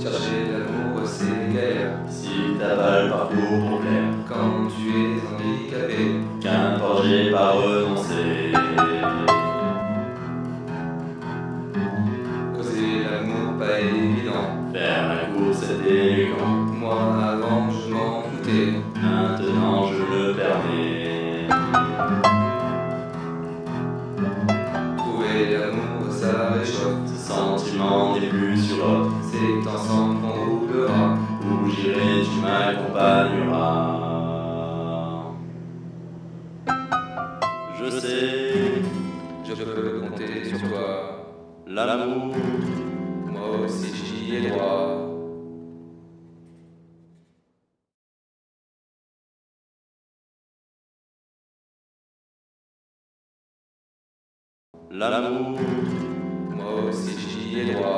Chercher l'amour, c'est galère. Si t'avales partout pour plaire. Quand tu es handicapé, qu'importe, j'ai pas renoncé. Causer l'amour, pas évident. Faire la course, c'est élégant. Moi, avant, je m'en foutais. Maintenant, je le permets. Trouver l'amour ça réchauffe. Ce sentiment n'est plus sur l'autre. C'est ensemble qu'on roulera. Où j'irai, tu m'accompagneras. Je sais, Je peux compter sur toi. l'amour, Moi aussi j'y ai droit. l'amour, J'y ai droit.